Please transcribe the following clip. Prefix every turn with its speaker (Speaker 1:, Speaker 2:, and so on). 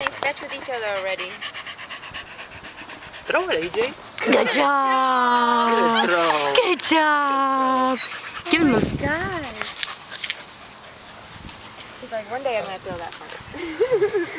Speaker 1: They fetch with each other already.
Speaker 2: Throw it, AJ.
Speaker 1: Good job.
Speaker 2: Throw.
Speaker 1: Good job. Give him a
Speaker 3: God.
Speaker 1: He's like, one day I'm gonna throw that part.